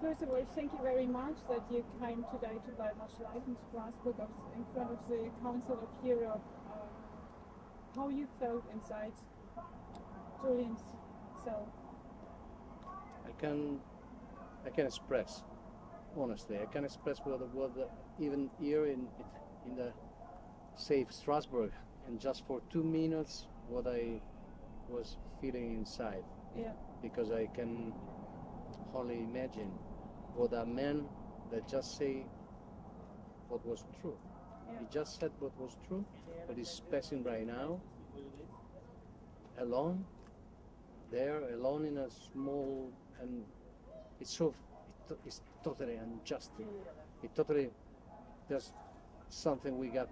first of all, thank you very much that you came today to Belmarsh Live in Strasbourg in front of the Council of Europe. Um, how you felt inside Julian's cell? I can, I can express, honestly, I can express what, what the, even here in in the safe Strasbourg, and just for two minutes, what I was feeling inside. Yeah. Because I can only imagine what a man that just say what was true. He just said what was true, but he's passing right now, alone, there, alone in a small, and it's so, it's totally unjust. It totally, there's something we got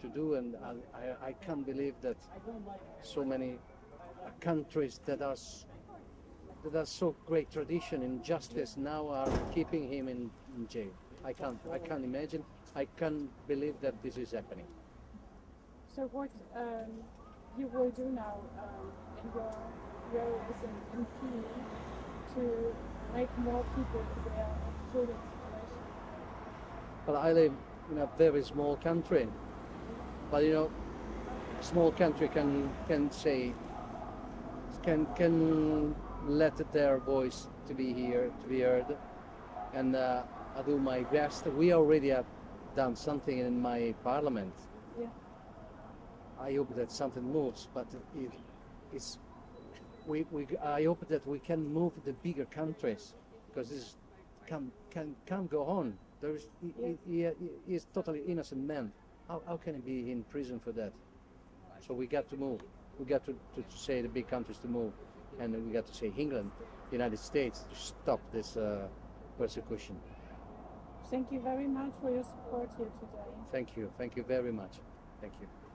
to do, and I, I, I can't believe that so many countries that are s- that are so great tradition in justice now are keeping him in, in jail. I can't I can't imagine. I can't believe that this is happening. So what um, you will do now um, in your role as an MP to make more people aware of? But I live in a very small country. But you know, small country can can say can can let their voice to be here to be heard, and uh, I do my best. We already have done something in my parliament. Yeah. I hope that something moves, but it, it's we, we I hope that we can move the bigger countries because this can can can't go on. There is he, he, he, he is totally innocent man. How, how can he be in prison for that? So we got to move. We got to, to, to say the big countries to move, and we got to say England, United States to stop this uh, persecution. Thank you very much for your support here today. Thank you. Thank you very much. Thank you.